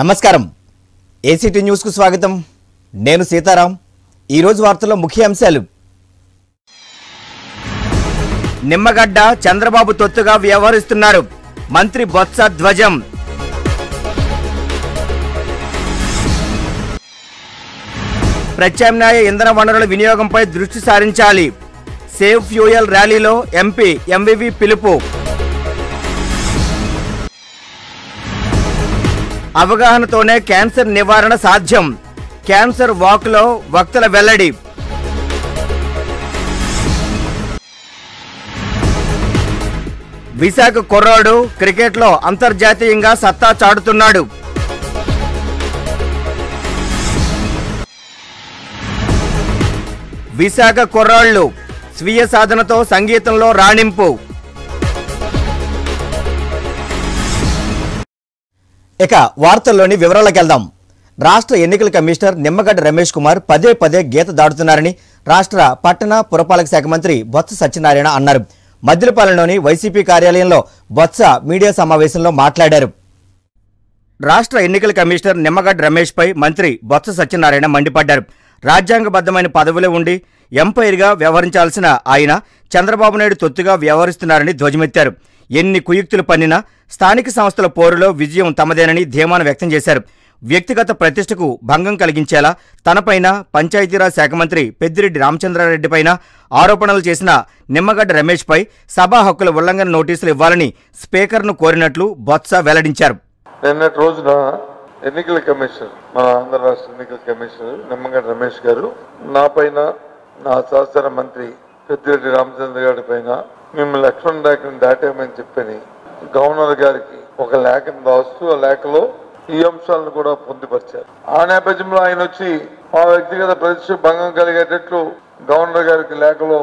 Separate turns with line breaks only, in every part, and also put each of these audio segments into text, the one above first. నమస్కారం ఏసీటీ న్యూస్కు స్వాగతం నేను సీతారాం ఈరోజు వార్తల్లో ముఖ్య అంశాలు నిమ్మగడ్డ చంద్రబాబు తొత్తుగా వ్యవహరిస్తున్నారు మంత్రి బొత్స ధ్వజం ప్రత్యామ్నాయ ఇంధన వనరుల వినియోగంపై దృష్టి సారించాలి సేవ్ ఫ్యూయల్ ర్యాలీలో ఎంపీ ఎంవివి పిలుపు అవగాహనతోనే క్యాన్సర్ నివారణ సాధ్యం క్యాన్సర్ వాక్లో వక్తల వెల్లడి విశాఖ కుర్రాడు క్రికెట్లో అంతర్జాతీయంగా సత్తా చాటుతున్నాడు విశాఖ కుర్రాళ్ళు స్వీయ సాధనతో సంగీతంలో రాణింపు ఇక వార్తల్లోని వివరాలకు వెళ్దాం రాష్ట్ర ఎన్నికల కమిషనర్ నిమ్మగడ్డ రమేష్ కుమార్ పదే పదే గీత దాడుతున్నారని రాష్ట్ర పట్టణ పురపాలక శాఖ మంత్రి బొత్స సత్యనారాయణ అన్నారు మద్దిలపాలెంలోని వైసీపీ కార్యాలయంలో బొత్స మీడియా సమావేశంలో మాట్లాడారు రాష్ట్ర ఎన్నికల కమిషనర్ నిమ్మగడ్డ రమేష్పై మంత్రి బొత్స సత్యనారాయణ మండిపడ్డారు రాజ్యాంగబద్ధమైన పదవులే ఉండి ఎంపైర్గా వ్యవహరించాల్సిన ఆయన చంద్రబాబు నాయుడు తొత్తుగా వ్యవహరిస్తున్నారని ధ్వజమెత్తారు ఎన్ని కుయుక్తులు పన్నినా స్థానిక సంస్థల పోరులో విజయం తమదేనని ధీమాన వ్యక్తం చేశారు వ్యక్తిగత ప్రతిష్టకు భంగం కలిగించేలా తనపైన పంచాయతీరాజ్ శాఖ మంత్రి పెద్దిరెడ్డి రామచంద్రారెడ్డిపైన ఆరోపణలు చేసిన నిమ్మగడ్డ రమేష్పై సభా హక్కుల ఉల్లంఘన నోటీసులు ఇవ్వాలని స్పీకర్ను కోరినట్లు బొత్స వెల్లడించారు
నిన్నటి రోజున ఎన్నికల కమిషనర్ మన ఆంధ్ర రాష్ట్ర ఎన్నికల కమిషనర్ నిమ్మగడ్డ రమేష్ గారు నా పైన నా సహచార మంత్రి పెద్దిరెడ్డి రామచంద్ర గారి పైన మేము లక్ష్మణ్ రేఖను దాటామని చెప్పని గవర్నర్ గారికి ఒక లేఖను రాస్తూ ఆ లేఖలో ఈ అంశాలను కూడా పొందుపరిచారు ఆ నేపథ్యంలో ఆయన వచ్చి మా వ్యక్తిగత ప్రతిష్ట భంగం కలిగేటట్లు గవర్నర్ గారికి లేఖలో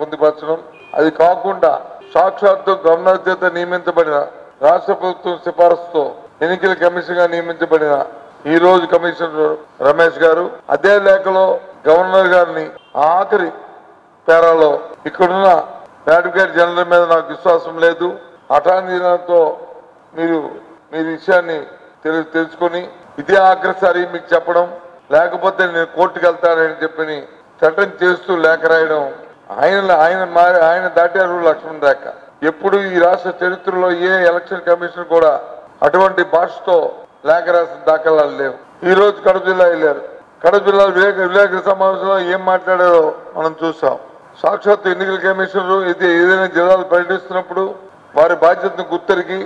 పొందుపరచడం అది కాకుండా సాక్షాత్తు గవర్నర్ చేత నియమించబడిన రాష్ట్ర ప్రభుత్వం సిఫారసుతో ఎన్నికల కమిషన్ గా నియమించబడిన ఈ రోజు కమిషనర్ రమేష్ గారు అదే లేఖలో గవర్నర్ గారిని ఆఖరి పేరాలో ఇక్కడున్న అడ్వకేట్ జనరల్ మీద నాకు విశ్వాసం లేదు అటార్నీ మీరు మీ విషయాన్ని తెలుసుకొని ఇదే ఆఖరిసారి మీకు చెప్పడం లేకపోతే నేను కోర్టుకు వెళ్తానని చెప్పి చట్టం చేస్తూ లేఖ రాయడం ఆయన ఆయన ఆయన దాటారు లక్ష్మణ్ రేఖ ఎప్పుడు ఈ రాష్ట్ర చరిత్రలో ఏ ఎలక్షన్ కమిషన్ కూడా అటువంటి భాషతో లేఖ రాసిన దాఖలాలు లేవు ఈ రోజు కడప జిల్లా వెళ్ళారు కడప జిల్లా విలేక సమావేశంలో ఏం మాట్లాడారో మనం చూసాం సాక్షాత్ ఎన్నికల కమిషనరు ఇది ఏదైనా జిల్లాలు పర్యటిస్తున్నప్పుడు వారి బాధ్యతను గుర్తెరిగి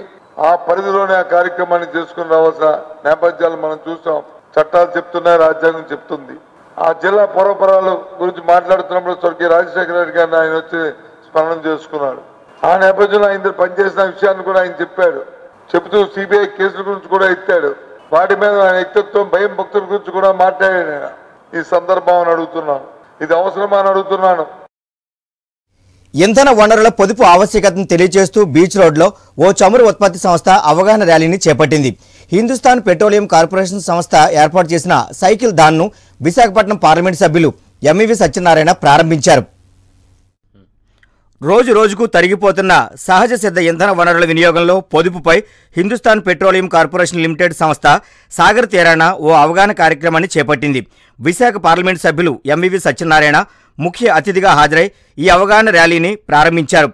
ఆ పరిధిలోనే ఆ కార్యక్రమాన్ని చేసుకుని రావాల్సిన నేపథ్యాలు మనం చూసాం చట్టాలు చెప్తున్నాయి రాజ్యాంగం చెప్తుంది ఆ జిల్లా పూర్వపరాలు గురించి మాట్లాడుతున్నప్పుడు స్వర్గీయ రాజశేఖర రెడ్డి గారిని ఆయన వచ్చి స్మరణం చేసుకున్నాడు ఆ నేపథ్యంలో ఆయన పనిచేసిన విషయాన్ని కూడా ఆయన చెప్పాడు చెబుతూ సిబిఐ కేసుల గురించి కూడా ఎత్తాడు వాటి మీద ఆయన వ్యక్తిత్వం భయం భక్తుల గురించి కూడా మాట్లాడాడు నేను ఈ సందర్భం అని అడుగుతున్నాను ఇది అవసరమని అడుగుతున్నాను
ఇంధన వనరుల పొదుపు ఆవశ్యకతను తెలియజేస్తూ బీచ్ రోడ్లో ఓ చమురు ఉత్పత్తి సంస్థ అవగాహన ర్యాలీని చేపట్టింది హిందుస్థాన్ పెట్రోలియం కార్పొరేషన్ సంస్థ ఏర్పాటు చేసిన సైకిల్ దాన్ను విశాఖపట్నం పార్లమెంటు సభ్యులు ఎంఈవి సత్యనారాయణ ప్రారంభించారు రోజు రోజుకు తరిగిపోతున్న సహజ సిద్ధ ఇంధన వనరుల వినియోగంలో పొదుపుపై హిందుస్థాన్ పెట్రోలియం కార్పొరేషన్ లిమిటెడ్ సంస్థ సాగర్ తీరాన ఓ అవగాహన కార్యక్రమాన్ని చేపట్టింది విశాఖ పార్లమెంటు సభ్యులు ఎంవివి సత్యనారాయణ ముఖ్య అతిథిగా హాజరై ఈ అవగాహన ర్యాలీని ప్రారంభించారు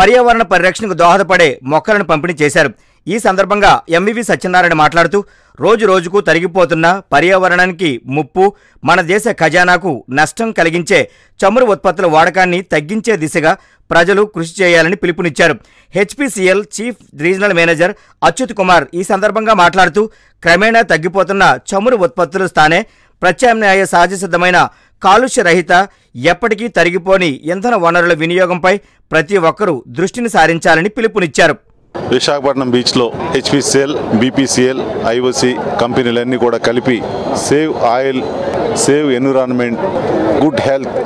పర్యావరణ పరిరక్షణకు దోహదపడే మొక్కలను పంపిణీ చేశారు ఈ సందర్భంగా ఎంవివి సత్యనారాయణ మాట్లాడుతూ రోజు రోజుకు తరిగిపోతున్న పర్యావరణానికి ముప్పు మన దేశ ఖజానాకు నష్టం కలిగించే చమురు ఉత్పత్తుల వాడకాన్ని తగ్గించే దిశగా ప్రజలు కృషి చేయాలని పిలుపునిచ్చారు HPCL chief regional manager Achyut Kumar ఈ సందర్భంగా మాట్లాడుతూ క్రమేణా తగ్గిపోతున్న చమురు ఉత్పత్తుల స్థానే ప్రత్యామ్నాయ సహజసిద్ధమైన కాలుష్య రహిత ఎప్పటికీ తరిగిపోని ఇంధన వనరుల వినియోగంపై ప్రతి ఒక్కరూ దృష్టిని సారించాలని పిలుపునిచ్చారు
విశాఖపట్నం బీచ్లో హెచ్పిసిఎల్ బీపీసీఎల్ ఐఓసి కంపెనీలన్నీ కూడా కలిపి save oil save environment good health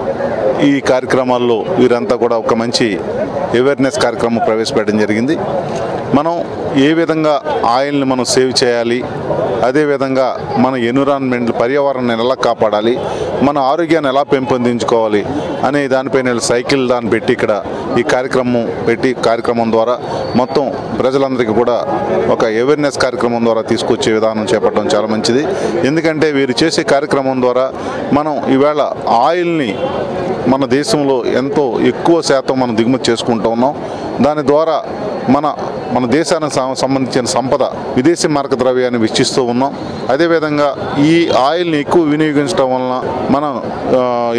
ఈ కార్యక్రమాల్లో వీరంతా కూడా ఒక మంచి అవేర్నెస్ కార్యక్రమం ప్రవేశపెట్టడం జరిగింది మనం ఏ విధంగా ఆయిల్ని మనం సేవ్ చేయాలి అదేవిధంగా మన ఎన్విరాన్మెంట్ పర్యావరణాన్ని ఎలా కాపాడాలి మన ఆరోగ్యాన్ని ఎలా పెంపొందించుకోవాలి అనే దానిపైన సైకిల్ దాన్ని పెట్టి ఇక్కడ ఈ కార్యక్రమం పెట్టి కార్యక్రమం ద్వారా మొత్తం ప్రజలందరికీ కూడా ఒక అవేర్నెస్ కార్యక్రమం ద్వారా తీసుకొచ్చే విధానం చేపట్టడం చాలా మంచిది ఎందుకంటే వీరు చేసే కార్యక్రమం ద్వారా మనం ఈవేళ ఆయిల్ని మన దేశంలో ఎంతో ఎక్కువ శాతం మనం దిగుమతి చేసుకుంటూ ఉన్నాం దాని ద్వారా మన మన దేశానికి సంబంధించిన సంపద విదేశీ మార్క ద్రవ్యాన్ని వెచ్చిస్తూ ఉన్నాం అదేవిధంగా ఈ ఆయిల్ని ఎక్కువ వినియోగించడం వలన మన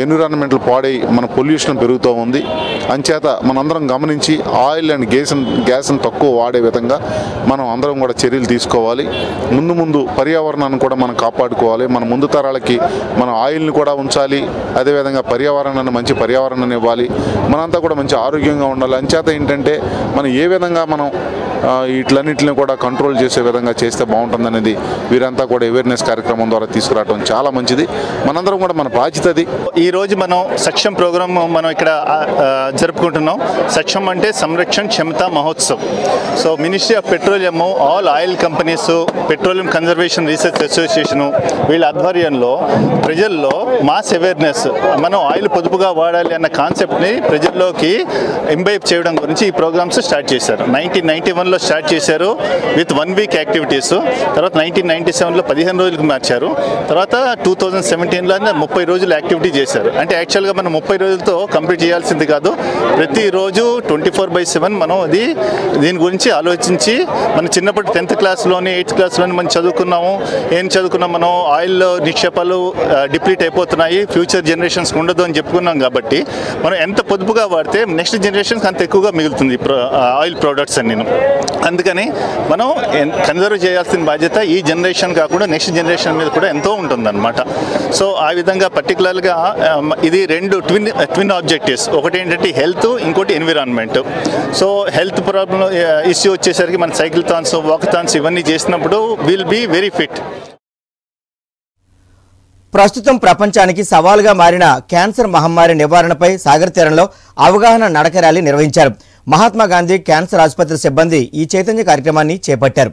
ఎన్విరాన్మెంట్లు పాడై మన పొల్యూషన్ పెరుగుతూ ఉంది అంచేత మనందరం గమనించి ఆయిల్ అండ్ గ్యాస్ గ్యాస్ని తక్కువ వాడే విధంగా మనం అందరం కూడా చర్యలు తీసుకోవాలి ముందు ముందు పర్యావరణాన్ని కూడా మనం కాపాడుకోవాలి మన ముందు తరాలకి మన ఆయిల్ని కూడా ఉంచాలి అదేవిధంగా పర్యావరణాన్ని మంచి పర్యావరణాన్ని ఇవ్వాలి మనంతా కూడా మంచి ఆరోగ్యంగా ఉండాలి అంచేత ఏంటంటే అంటే మనం ఏ విధంగా మనం వీటిలన్నింటిని కూడా కంట్రోల్ చేసే విధంగా చేస్తే బాగుంటుందనేది
వీరంతా కూడా అవేర్నెస్ కార్యక్రమం ద్వారా తీసుకురావడం చాలా మంచిది మనందరం కూడా మన బాధ్యతది ఈరోజు మనం సక్షం ప్రోగ్రామ్ మనం ఇక్కడ జరుపుకుంటున్నాం సక్షం అంటే సంరక్షణ క్షమత మహోత్సవం so ministry of petroleum all oil companies petroleum conservation research association వీళ్ళ ఆధ్వర్యంలో ప్రజల్లో మాస్ అవేర్నెస్ మనం ఆయిల్ పొదుపుగా వాడాలి అన్న కాన్సెప్ట్ని ప్రజల్లోకి ఎంబైప్ చేయడం గురించి ప్రోగ్రామ్స్ స్టార్ట్ చేశారు నైన్టీన్ నైన్టీ వన్లో స్టార్ట్ చేశారు విత్ వన్ వీక్ యాక్టివిటీస్ తర్వాత నైన్టీన్ నైన్టీ సెవెన్లో పదిహేను రోజులకు మార్చారు తర్వాత టూ థౌజండ్ సెవెంటీన్లో ముప్పై రోజులు యాక్టివిటీ చేశారు అంటే యాక్చువల్గా మనం ముప్పై రోజులతో కంప్లీట్ చేయాల్సింది కాదు ప్రతిరోజు ట్వంటీ ఫోర్ బై సెవెన్ మనం అది దీని గురించి ఆలోచించి మన చిన్నప్పటి టెన్త్ క్లాస్లోని ఎయిత్ క్లాస్లోని మనం చదువుకున్నాము ఏం చదువుకున్నాం మనం ఆయిల్ నిక్షేపాలు డిప్లీట్ అయిపోతున్నాయి ఫ్యూచర్ జనరేషన్స్కి ఉండదు అని చెప్పుకున్నాం కాబట్టి మనం ఎంత పొదుపుగా వాడితే నెక్స్ట్ జనరేషన్స్ అంత ఎక్కువగా మిగులుతుంది వస్తుంది ఆయిల్ ప్రోడక్ట్స్ అన్ని నేను అందుకని మనం కన్జర్వ్ చేయాల్సిన బాధ్యత ఈ జనరేషన్ కాకుండా నెక్స్ట్ జనరేషన్ మీద కూడా ఎంతో ఉంటుందన్నమాట సో ఆ విధంగా పర్టికులర్గా ఇది రెండు ట్విన్ ట్విన్ ఆబ్జెక్టివ్స్ ఒకటి ఏంటంటే హెల్త్ ఇంకోటి environment so health problem issue వచ్చేసరికి మన సైకిల్ థాన్స్ వాక్ థాన్స్ ఇవన్నీ చేసినప్పుడు విల్ బీ వెరీ ఫిట్
ప్రస్తుతం ప్రపంచానికి సవాలుగా మారిన క్యాన్సర్ మహమ్మారి నివారణపై సాగర్ తీరంలో అవగాహన నడక ర్యాలీ నిర్వహించారు మహాత్మా గాంధీ క్యాన్సర్ ఆసుపత్రి సిబ్బంది ఈ చైతన్య కార్యక్రమాన్ని చేపట్టారు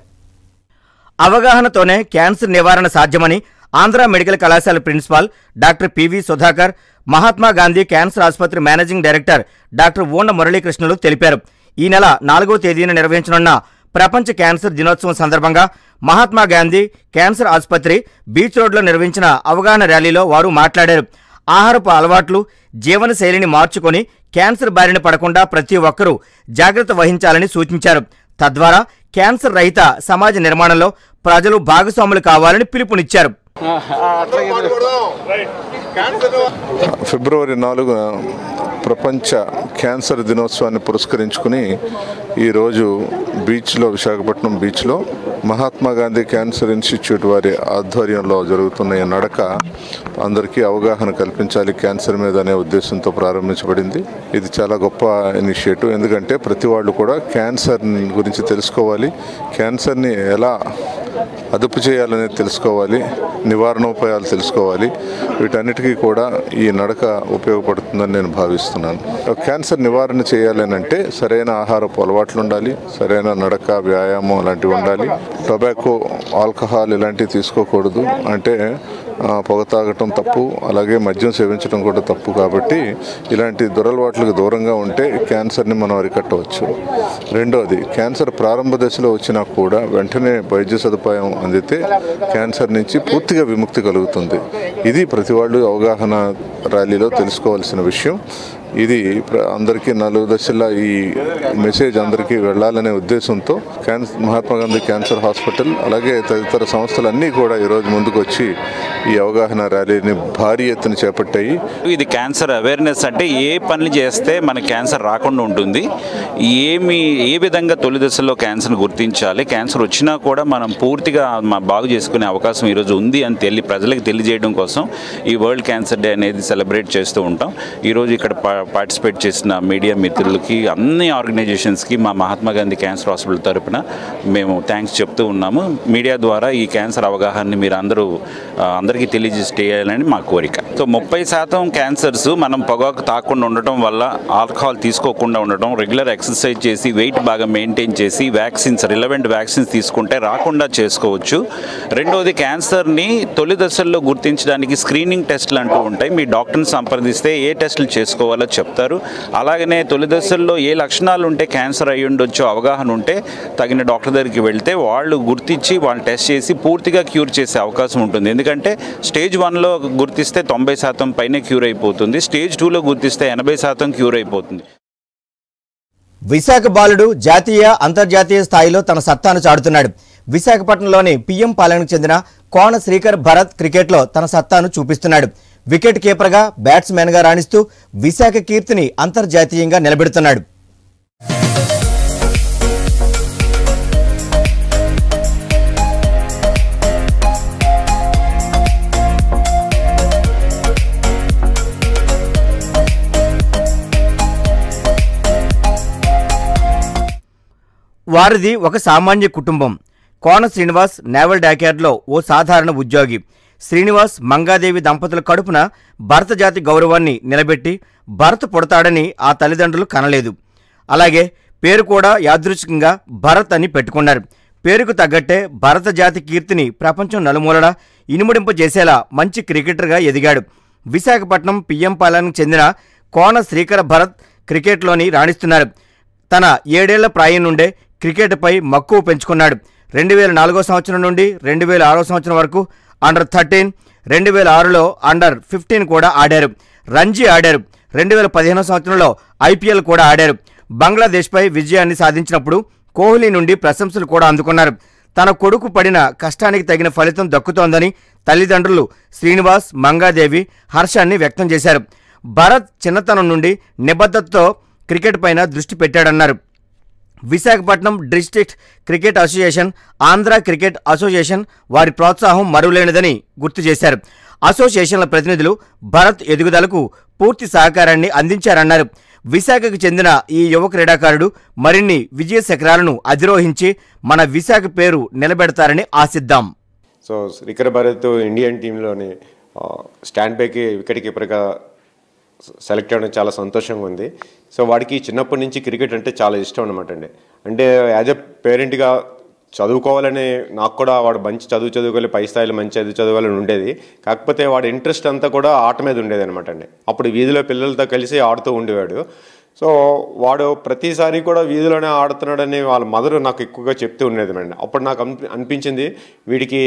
అవగాహనతోనే క్యాన్సర్ నివారణ సాధ్యమని ఆంధ్ర మెడికల్ కళాశాల principal doctor PV Sudhakar Mahatma Gandhi cancer ఆసుపత్రి మేనేజింగ్ డైరెక్టర్ డాక్టర్ ఓండ మురళీకృష్ణులు తెలిపారు ఈ నెల నాలుగో తేదీన నిర్వహించనున్న ప్రపంచ క్యాన్సర్ దినోత్సవం సందర్భంగా మహాత్మా గాంధీ క్యాన్సర్ ఆసుపత్రి బీచ్ రోడ్లో నిర్వహించిన అవగాహన ర్యాలీలో వారు మాట్లాడారు ఆహారపు అలవాట్లు జీవనశైలిని మార్చుకొని క్యాన్సర్ బారిన పడకుండా ప్రతి ఒక్కరూ జాగ్రత్త వహించాలని సూచించారు తద్వారా క్యాన్సర్ రహిత సమాజ నిర్మాణంలో ప్రజలు భాగస్వాములు కావాలని పిలుపునిచ్చారు
ఫిబ్రవరి నాలుగున ప్రపంచ క్యాన్సర్ దినోత్సవాన్ని పురస్కరించుకుని ఈరోజు బీచ్లో విశాఖపట్నం బీచ్లో మహాత్మా గాంధీ క్యాన్సర్ ఇన్స్టిట్యూట్ వారి ఆధ్వర్యంలో జరుగుతున్న ఈ నడక అందరికీ అవగాహన కల్పించాలి క్యాన్సర్ మీద అనే ఉద్దేశంతో ప్రారంభించబడింది ఇది చాలా గొప్ప ఇనిషియేటివ్ ఎందుకంటే ప్రతి వాళ్ళు కూడా క్యాన్సర్ గురించి తెలుసుకోవాలి క్యాన్సర్ని ఎలా అదుపు చేయాలనేది తెలుసుకోవాలి నివారణోపాయాలు తెలుసుకోవాలి వీటన్నిటికీ కూడా ఈ నడక ఉపయోగపడుతుందని నేను భావిస్తున్నాను క్యాన్సర్ నివారణ చేయాలని అంటే సరైన ఆహారపు అలవాట్లు ఉండాలి సరైన నడక వ్యాయామం అలాంటివి ఉండాలి టొబాకో ఆల్కహాల్ ఇలాంటివి తీసుకోకూడదు అంటే పొగ తాగటం తప్పు అలాగే మద్యం సేవించడం కూడా తప్పు కాబట్టి ఇలాంటి దురలవాట్లకు దూరంగా ఉంటే క్యాన్సర్ని మనం అరికట్టవచ్చు రెండవది క్యాన్సర్ ప్రారంభ దశలో వచ్చినా కూడా వెంటనే వైద్య సదుపాయం అందితే క్యాన్సర్ నుంచి పూర్తిగా విముక్తి కలుగుతుంది ఇది ప్రతి వాళ్ళు అవగాహన ర్యాలీలో తెలుసుకోవాల్సిన విషయం ఇది అందరికీ నలుగు దశల ఈ మెసేజ్ అందరికీ వెళ్ళాలనే ఉద్దేశంతో cancer Mahatma Gandhi cancer hospital అలాగే తదితర సంస్థలన్నీ కూడా ఈరోజు ముందుకు వచ్చి ఈ అవగాహన ర్యాలీని భారీ ఎత్తున చేపట్టాయి
ఇది క్యాన్సర్ అవేర్నెస్ అంటే ఏ పనులు చేస్తే మన క్యాన్సర్ రాకుండా ఉంటుంది ఏమి ఏ విధంగా తొలి దశలో క్యాన్సర్ గుర్తించాలి క్యాన్సర్ వచ్చినా కూడా మనం పూర్తిగా బాగు చేసుకునే అవకాశం ఈరోజు ఉంది అని తెలియ ప్రజలకు తెలియజేయడం కోసం ఈ వరల్డ్ క్యాన్సర్ డే అనేది సెలబ్రేట్ చేస్తూ ఉంటాం ఈరోజు ఇక్కడ పార్టిసిపేట్ చేసిన మీడియా మిత్రులకి అన్ని ఆర్గనైజేషన్స్కి మా మహాత్మా గాంధీ క్యాన్సర్ హాస్పిటల్ తరపున మేము థ్యాంక్స్ చెప్తూ ఉన్నాము మీడియా ద్వారా ఈ క్యాన్సర్ అవగాహనని మీరు అందరూ అందరికీ తెలియజేయాలని మా కోరిక సో ముప్పై శాతం క్యాన్సర్స్ మనం పొగాకు తాకుండా ఉండటం వల్ల ఆల్కహాల్ తీసుకోకుండా ఉండటం రెగ్యులర్ ఎక్సర్సైజ్ చేసి వెయిట్ బాగా మెయింటైన్ చేసి వ్యాక్సిన్స్ రిలవెంట్ వ్యాక్సిన్స్ తీసుకుంటే రాకుండా చేసుకోవచ్చు రెండవది క్యాన్సర్ని తొలి దశల్లో గుర్తించడానికి స్క్రీనింగ్ టెస్ట్లు అంటూ ఉంటాయి మీ డాక్టర్ని సంప్రదిస్తే ఏ టెస్టులు చేసుకోవాలో చెప్తారు అలాగనే తొలి దశల్లో ఏ లక్షణాలు ఉంటే క్యాన్సర్ అయ్యి ఉండొచ్చో అవగాహన ఉంటే తగిన డాక్టర్ దగ్గరికి వెళ్తే వాళ్ళు గుర్తించి వాళ్ళు టెస్ట్ చేసి పూర్తిగా క్యూర్ చేసే అవకాశం ఉంటుంది ఎందుకంటే స్టేజ్ వన్లో గుర్తిస్తే తొంభై శాతం పైనే క్యూర్ అయిపోతుంది స్టేజ్ టూలో గుర్తిస్తే ఎనభై శాతం క్యూర్ అయిపోతుంది
విశాఖ బాలుడు జాతీయ అంతర్జాతీయ స్థాయిలో తన సత్తాను చాడుతున్నాడు విశాఖపట్నంలోని పిఎం పాలనకు చెందిన కోన శ్రీకర్ భరత్ క్రికెట్లో తన సత్తాను చూపిస్తున్నాడు వికెట్ కీపర్గా బ్యాట్స్మెన్గా రాణిస్తూ విశాఖ కీర్తిని అంతర్జాతీయంగా నిలబెడుతున్నాడు వారిది ఒక సామాన్య కుటుంబం కోన శ్రీనివాస్ నేవల్ డాక్యార్డ్లో ఓ సాధారణ ఉద్యోగి శ్రీనివాస్ మంగాదేవి దంపతుల కడుపున భరత జాతి గౌరవాన్ని నిలబెట్టి భరత్ పుడతాడని ఆ తల్లిదండ్రులు కనలేదు అలాగే పేరు కూడా యాదృచ్ఛికంగా భరత్ అని పెట్టుకున్నారు పేరుకు తగ్గట్టే భరత జాతి కీర్తిని ప్రపంచం నలుమూలన ఇనుముడింపజేసేలా మంచి క్రికెటర్గా ఎదిగాడు విశాఖపట్నం పిఎం పాలనకు చెందిన కోన శ్రీకర భరత్ క్రికెట్లోని రాణిస్తున్నారు తన ఏడేళ్ల ప్రాయం నుండే క్రికెట్పై మక్కువ పెంచుకున్నాడు రెండు వేల నాలుగో సంవత్సరం నుండి రెండు వేల ఆరో సంవత్సరం వరకు అండర్ థర్టీన్ రెండు వేల ఆరులో అండర్ ఫిఫ్టీన్ కూడా ఆడారు రంజీ ఆడారు రెండు వేల పదిహేనో సంవత్సరంలో ఐపీఎల్ కూడా ఆడారు బంగ్లాదేశ్పై విజయాన్ని సాధించినప్పుడు కోహ్లీ నుండి ప్రశంసలు కూడా అందుకున్నారు తన కొడుకు పడిన కష్టానికి తగిన ఫలితం దక్కుతోందని తల్లిదండ్రులు శ్రీనివాస్ మంగాదేవి హర్షాన్ని వ్యక్తం చేశారు భరత్ చిన్నతనం నుండి నిబద్ధతతో క్రికెట్ పైన దృష్టి పెట్టాడన్నారు Visakhapatnam district cricket association Andhra cricket association వారి ప్రోత్సాహం మరువలేనిదని గుర్తు చేశారు అసోసియేషన్ల ప్రతినిధులు భారత్ ఎదుగుదలకు పూర్తి సహకారాన్ని అందించారన్నారు విశాఖకు చెందిన ఈ యువ క్రీడాకారుడు మరిన్ని విజయ శకరాలను అధిరోహించి మన విశాఖ పేరు నిలబెడతారని ఆశిద్దాం
సో శ్రీకర భారత్ ఇండియన్ టీంలోని స్టాండ్ బైకి వికెట్ కీపర్గా సెలెక్ట్ అవ్వడం చాలా సంతోషంగా ఉంది సో వాడికి చిన్నప్పటి నుంచి క్రికెట్ అంటే చాలా ఇష్టం అనమాట అండి అంటే యాజ్ ఎ పేరెంట్గా చదువుకోవాలని నాకు కూడా వాడు మంచి చదువు చదువుకోవాలి పై స్థాయిలో మంచి చదువు చదవాలని ఉండేది కాకపోతే వాడి ఇంట్రెస్ట్ అంతా కూడా ఆట మీద ఉండేది అనమాట అండి అప్పుడు వీధిలో పిల్లలతో కలిసి ఆడుతూ ఉండేవాడు సో వాడు ప్రతిసారి కూడా వీధిలోనే ఆడుతున్నాడని వాళ్ళ మదరు నాకు ఎక్కువగా చెప్తూ ఉండేది అండి అప్పుడు నాకు అనిపించింది వీడికి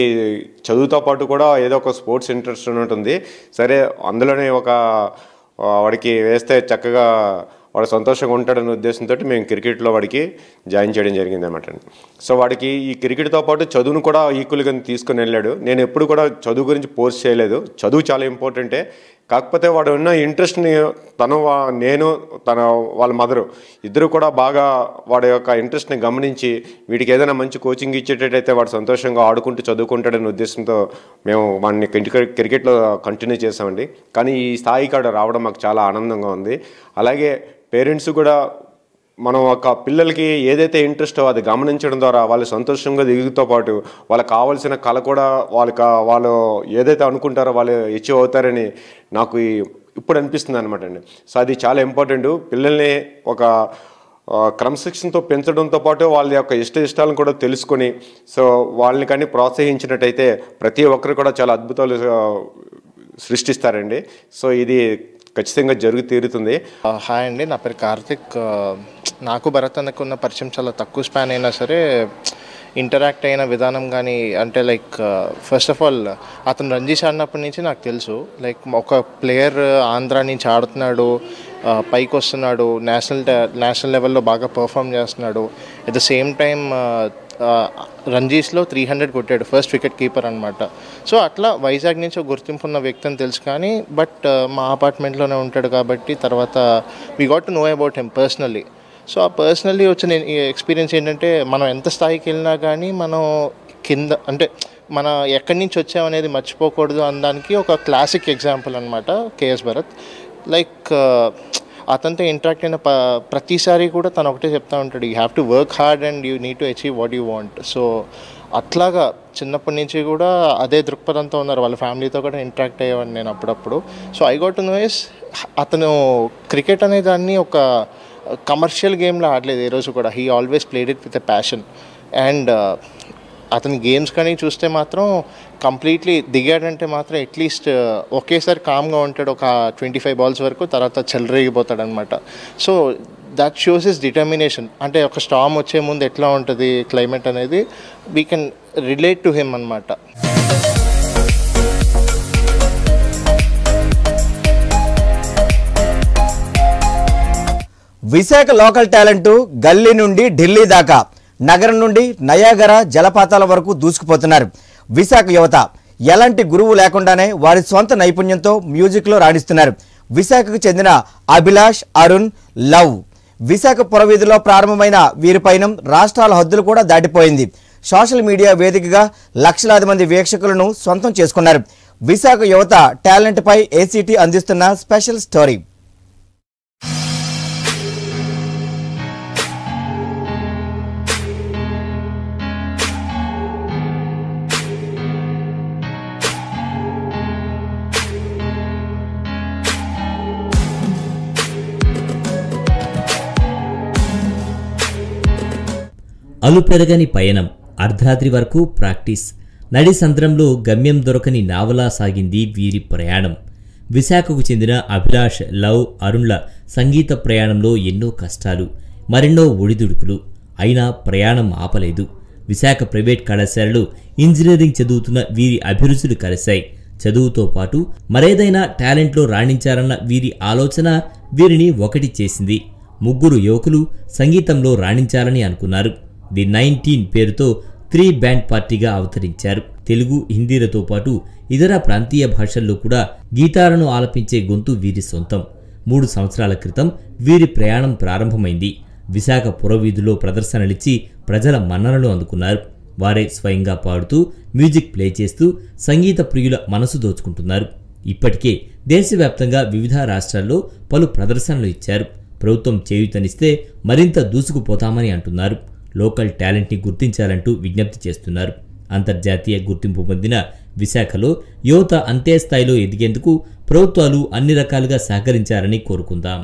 చదువుతో పాటు కూడా ఏదో ఒక స్పోర్ట్స్ ఇంట్రెస్ట్ ఉంటుంది సరే అందులోనే ఒక వాడికి వేస్తే చక్కగా వాడు సంతోషంగా ఉంటాడనే ఉద్దేశంతో మేము క్రికెట్లో వాడికి జాయిన్ చేయడం జరిగింది అనమాట సో వాడికి ఈ క్రికెట్తో పాటు చదువును కూడా ఈక్వల్గా తీసుకుని వెళ్ళాడు నేను ఎప్పుడు కూడా చదువు గురించి పోర్స్ చేయలేదు చదువు చాలా ఇంపార్టెంటే కాకపోతే వాడు ఉన్న ఇంట్రెస్ట్ని తను నేను తన వాళ్ళ మదరు ఇద్దరు కూడా బాగా వాడి యొక్క ఇంట్రెస్ట్ని గమనించి వీడికి ఏదైనా మంచి కోచింగ్ ఇచ్చేటట్టయితే వాడు సంతోషంగా ఆడుకుంటూ చదువుకుంటాడనే ఉద్దేశంతో మేము వాడిని క్రికెట్లో కంటిన్యూ చేసామండి కానీ ఈ స్థాయికి కాడ రావడం మాకు చాలా ఆనందంగా ఉంది అలాగే పేరెంట్స్ కూడా మనం ఒక పిల్లలకి ఏదైతే ఇంట్రెస్టో అది గమనించడం ద్వారా వాళ్ళు సంతోషంగా దిగుతో పాటు వాళ్ళకి కావాల్సిన కళ కూడా వాళ్ళకి వాళ్ళు ఏదైతే అనుకుంటారో వాళ్ళు అచీవ్ అవుతారని నాకు ఇప్పుడు అనిపిస్తుంది అనమాట అండి సో అది చాలా ఇంపార్టెంట్ పిల్లల్ని ఒక క్రమశిక్షణతో పెంచడంతో పాటు వాళ్ళ యొక్క ఇష్ట ఇష్టాలను కూడా తెలుసుకొని సో వాళ్ళని కానీ ప్రోత్సహించినట్టయితే ప్రతి ఒక్కరు కూడా చాలా అద్భుతాలు సృష్టిస్తారండి సో ఇది ఖచ్చితంగా జరుగుతీరుతుంది
తీరుతుంది హాయ్ అండి నా పేరు కార్తిక్ నాకు భరత్ ఉన్న పరిచయం చాలా తక్కువ స్పాన్ అయినా సరే ఇంటరాక్ట్ అయిన విధానం కానీ అంటే లైక్ ఫస్ట్ ఆఫ్ ఆల్ అతను రంజీష్ ఆడినప్పటి నుంచి నాకు తెలుసు లైక్ ఒక ప్లేయర్ uh, ఆంధ్ర నుంచి ఆడుతున్నాడు uh, పైకి వస్తున్నాడు నేషనల్ నేషనల్ లెవెల్లో బాగా పర్ఫామ్ చేస్తున్నాడు అట్ ద సేమ్ టైం రంజీస్లో త్రీ హండ్రెడ్ కొట్టాడు ఫస్ట్ వికెట్ కీపర్ అనమాట సో అట్లా వైజాగ్ నుంచి గుర్తింపు ఉన్న వ్యక్తి అని తెలుసు కానీ బట్ uh, మా అపార్ట్మెంట్లోనే ఉంటాడు కాబట్టి తర్వాత we got to know about him personally so ఆ పర్సనల్లీ వచ్చిన ఎక్స్పీరియన్స్ ఏంటంటే మనం ఎంత స్థాయికి వెళ్ళినా కానీ మనం కింద అంటే మన ఎక్కడి నుంచి వచ్చామనేది మర్చిపోకూడదు అనడానికి ఒక క్లాసిక్ ఎగ్జాంపుల్ అనమాట కేఎస్ భరత్ లైక్ అతనితో ఇంటరాక్ట్ అయిన ప ప్రతిసారి కూడా తను ఒకటే చెప్తా ఉంటాడు you have to work hard and you need to achieve what you want so అట్లాగా చిన్నప్పటి నుంచి కూడా అదే దృక్పథంతో ఉన్నారు వాళ్ళ ఫ్యామిలీతో కూడా ఇంటరాక్ట్ అయ్యేవాడిని నేను అప్పుడప్పుడు so I got know is అతను క్రికెట్ అనే దాన్ని ఒక కమర్షియల్ గేమ్లో ఆడలేదు ఏ రోజు కూడా he always played it with a passion and అతని గేమ్స్ కానీ చూస్తే మాత్రం కంప్లీట్లీ దిగాడంటే మాత్రం అట్లీస్ట్ uh, ఒకేసారి కామ్గా ఉంటాడు ఒక ట్వంటీ ఫైవ్ బాల్స్ వరకు తర్వాత చెలరేగిపోతాడనమాట so that shows is determination అంటే ఒక స్టామ్ వచ్చే ముందు ఎట్లా ఉంటుంది క్లైమేట్ అనేది we can relate to him అనమాట
విశాఖ లోకల్ టాలెంట్ గల్లీ నుండి ఢిల్లీ దాకా నగరం నుండి నయాగర జలపాతాల వరకు దూసుకుపోతున్నారు విశాఖ యువత ఎలాంటి గురువు లేకుండానే వారి సొంత నైపుణ్యంతో మ్యూజిక్లో రాణిస్తున్నారు విశాఖకు చెందిన అభిలాష్ అరుణ్ లవ్ విశాఖ పురవీధిలో ప్రారంభమైన వీరిపైన రాష్ట్రాల హద్దులు కూడా దాటిపోయింది సోషల్ మీడియా వేదికగా లక్షలాది మంది వీక్షకులను సొంతం చేసుకున్నారు విశాఖ యువత టాలెంట్పై ఏసీటీ అందిస్తున్న స్పెషల్ స్టోరీ
అలుపెరగని పయనం అర్ధరాత్రి వరకు ప్రాక్టీస్ నడి సంద్రంలో గమ్యం దొరకని నావలా సాగింది వీరి ప్రయాణం విశాఖకు చెందిన అభిలాష్ లవ్ అరుణ్ల సంగీత ప్రయాణంలో ఎన్నో కష్టాలు మరెన్నో ఒడిదుడుకులు అయినా ప్రయాణం ఆపలేదు విశాఖ ప్రైవేట్ కళాశాలలో ఇంజనీరింగ్ చదువుతున్న వీరి అభిరుచులు కలిశాయి చదువుతో పాటు మరేదైనా టాలెంట్లో రాణించారన్న వీరి ఆలోచన వీరిని ఒకటి చేసింది ముగ్గురు యువకులు సంగీతంలో రాణించాలని అనుకున్నారు ది నైన్టీన్ పేరుతో త్రీ బ్యాండ్ పార్టీగా అవతరించారు తెలుగు హిందీలతో పాటు ఇతర ప్రాంతీయ భాషల్లో కూడా గీతాలను ఆలపించే గొంతు వీరి సొంతం మూడు సంవత్సరాల క్రితం వీరి ప్రయాణం ప్రారంభమైంది విశాఖ పురవీధిలో ప్రదర్శనలిచ్చి ప్రజల మన్ననలు అందుకున్నారు వారే స్వయంగా పాడుతూ మ్యూజిక్ ప్లే చేస్తూ సంగీత ప్రియుల మనసు దోచుకుంటున్నారు ఇప్పటికే దేశవ్యాప్తంగా వివిధ రాష్ట్రాల్లో పలు ప్రదర్శనలు ఇచ్చారు ప్రభుత్వం చేయూతనిస్తే మరింత దూసుకుపోతామని అంటున్నారు లోకల్ టాలెంట్ని గుర్తించాలంటూ విజ్ఞప్తి చేస్తున్నారు అంతర్జాతీయ గుర్తింపు పొందిన విశాఖలో యువత అంతే స్థాయిలో ఎదిగేందుకు ప్రభుత్వాలు అన్ని రకాలుగా సహకరించాలని కోరుకుందాం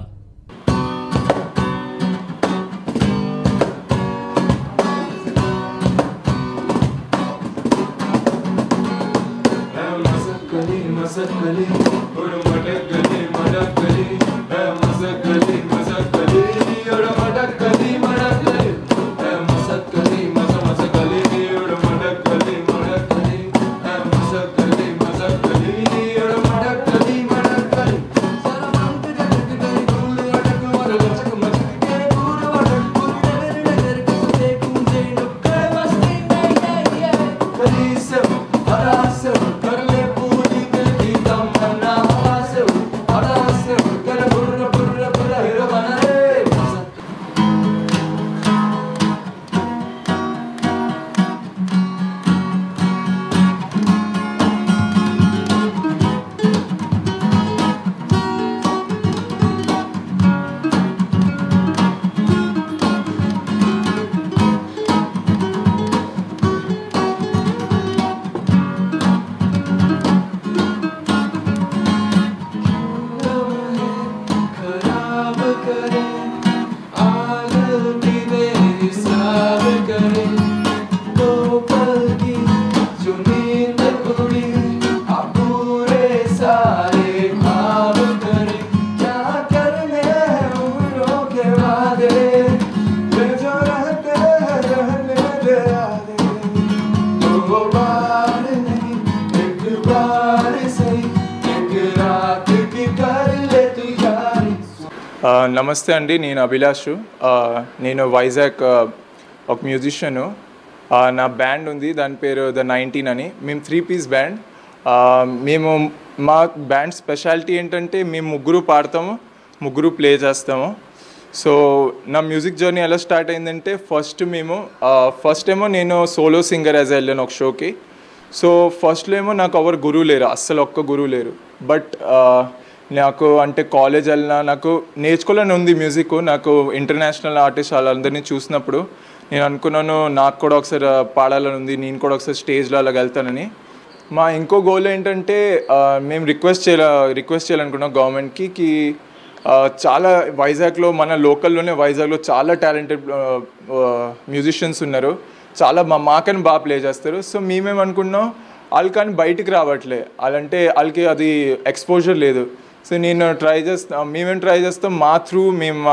నమస్తే అండి నేను అభిలాష్ నేను వైజాగ్ ఒక మ్యూజిషియను నా బ్యాండ్ ఉంది దాని పేరు ద నైన్టీన్ అని మేము త్రీ పీస్ బ్యాండ్ మేము మా బ్యాండ్ స్పెషాలిటీ ఏంటంటే మేము ముగ్గురు పాడతాము ముగ్గురు ప్లే చేస్తాము సో నా మ్యూజిక్ జర్నీ ఎలా స్టార్ట్ అయిందంటే ఫస్ట్ మేము ఫస్ట్ ఏమో నేను సోలో సింగర్ యాజ్ వెళ్ళాను ఒక షోకి సో ఫస్ట్లో ఏమో నాకు ఎవరు గురువు లేరు అస్సలు ఒక్క గురువు లేరు బట్ నాకు అంటే కాలేజ్ వెళ్ళినా నాకు నేర్చుకోవాలని ఉంది మ్యూజిక్ నాకు ఇంటర్నేషనల్ ఆర్టిస్ట్ వాళ్ళందరినీ చూసినప్పుడు నేను అనుకున్నాను నాకు కూడా ఒకసారి పాడాలని ఉంది నేను కూడా ఒకసారి స్టేజ్లో అలా వెళ్తానని మా ఇంకో గోల్ ఏంటంటే మేము రిక్వెస్ట్ చేయాల రిక్వెస్ట్ చేయాలనుకున్నాం గవర్నమెంట్కి కి చాలా వైజాగ్లో మన లోకల్లోనే వైజాగ్లో చాలా టాలెంటెడ్ మ్యూజిషియన్స్ ఉన్నారు చాలా మా మాకని బాగా ప్లే చేస్తారు సో మేమేమనుకున్నాం వాళ్ళు కానీ బయటికి రావట్లే వాళ్ళంటే వాళ్ళకి అది ఎక్స్పోజర్ లేదు సో నేను ట్రై చేస్తా మేమేం ట్రై చేస్తాం మా త్రూ మేము